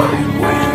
I win.